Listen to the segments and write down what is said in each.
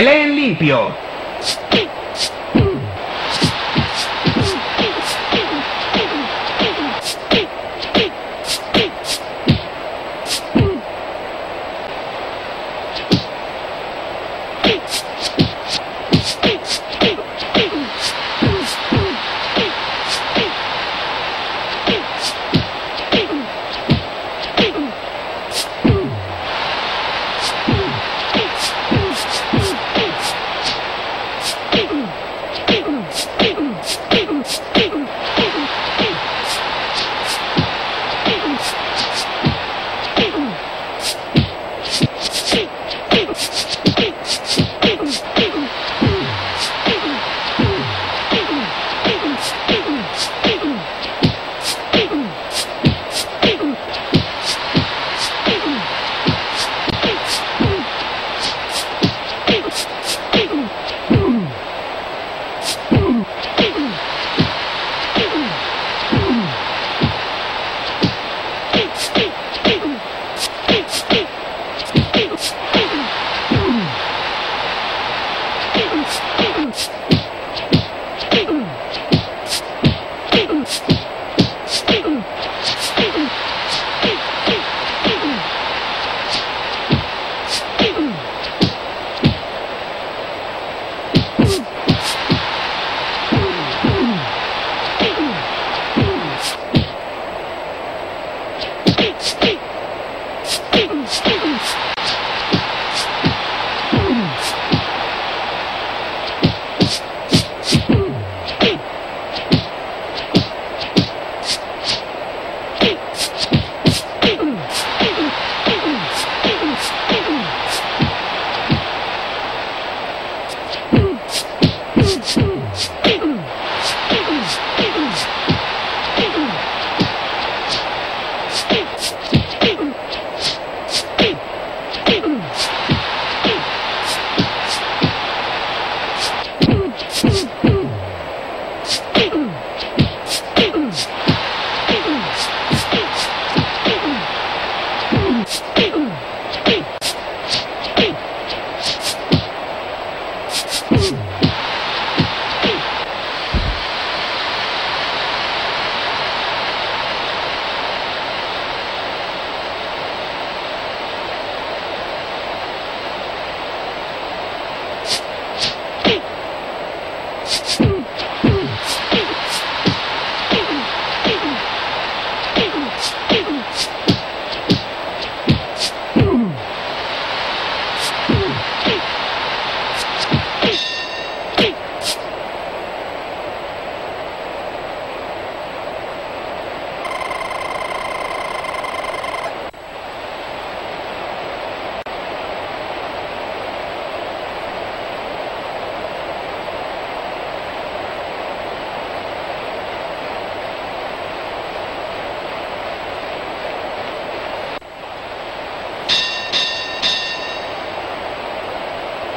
Peleen limpio. Thank you.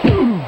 Boom!